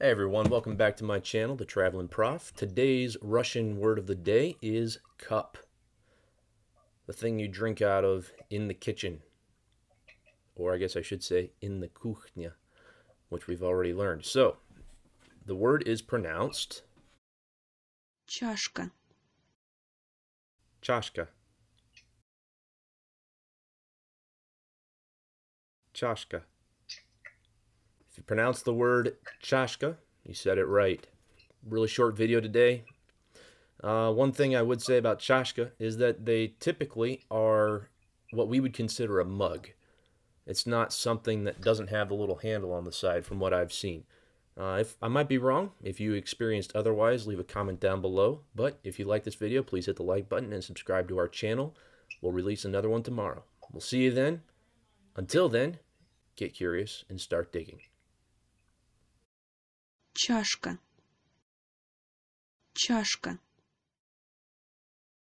Hey everyone, welcome back to my channel, The Travlin' Prof. Today's Russian word of the day is cup. The thing you drink out of in the kitchen. Or I guess I should say in the kuchnia, which we've already learned. So, the word is pronounced... Чашка. Чашка. Чашка. Pronounce the word chashka, you said it right. Really short video today. Uh, one thing I would say about chashka is that they typically are what we would consider a mug. It's not something that doesn't have the little handle on the side from what I've seen. Uh, if I might be wrong, if you experienced otherwise, leave a comment down below. But if you like this video, please hit the like button and subscribe to our channel. We'll release another one tomorrow. We'll see you then. Until then, get curious and start digging. Чашка, чашка.